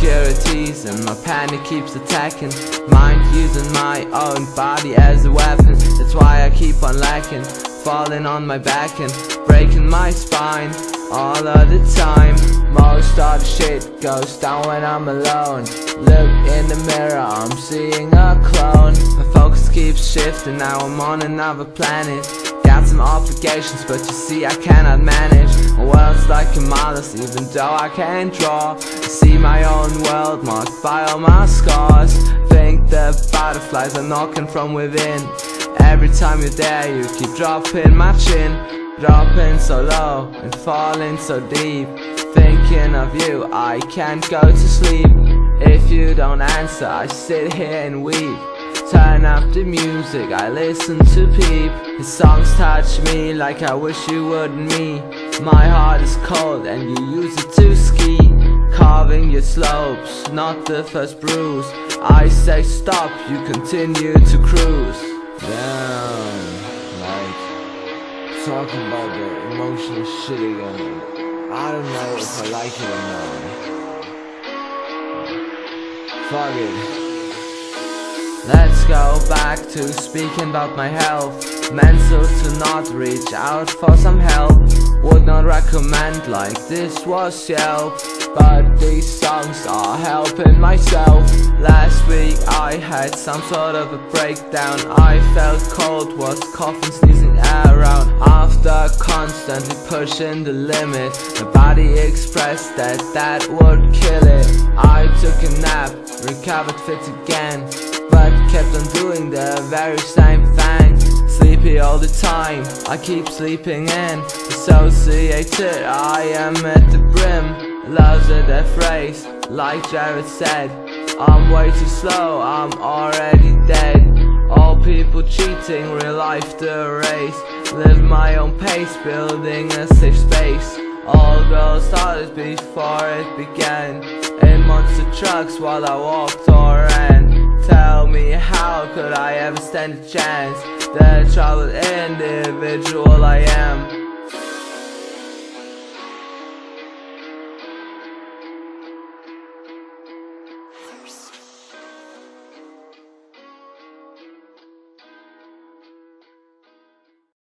insecurities and my panic keeps attacking. Mind using my own body as a weapon. That's why I keep on lacking Falling on my back and breaking my spine All of the time. Most of the shit goes down when I'm alone. Look in the mirror, I'm seeing a clone. My focus keeps shifting, now I'm on another planet some obligations, but you see I cannot manage My world's like Kamala's, even though I can't draw. I see my own world marked by all my scars. Think the butterflies are knocking from within. Every time you're there, you keep dropping my chin. Dropping so low and falling so deep. Thinking of you, I can't go to sleep. If you don't answer, I sit here and weep Turn up the music, I listen to peep His songs touch me like I wish you wouldn't me My heart is cold and you use it to ski Carving your slopes, not the first bruise I say stop, you continue to cruise Damn, like talking about the emotional shit again. I don't know if I like it or not. Fuck it. Let's go back to speaking about my health. Mental to not reach out for some help. Would not recommend like this was Yelp. But these songs are helping myself. Last week I had some sort of a breakdown. I felt cold, was coughing, sneezing around. After constantly pushing the limit My body expressed that that would kill it. I took a nap, recovered fit again kept on doing the very same thing. Sleepy all the time, I keep sleeping in. Dissociated, I am at the brim. Loves it that phrase, like Jared said. I'm way too slow, I'm already dead. All people cheating, real life the race. Live my own pace, building a safe space. All girls started before it began. In monster trucks while I walked me how could I ever stand a chance. The troubled individual I am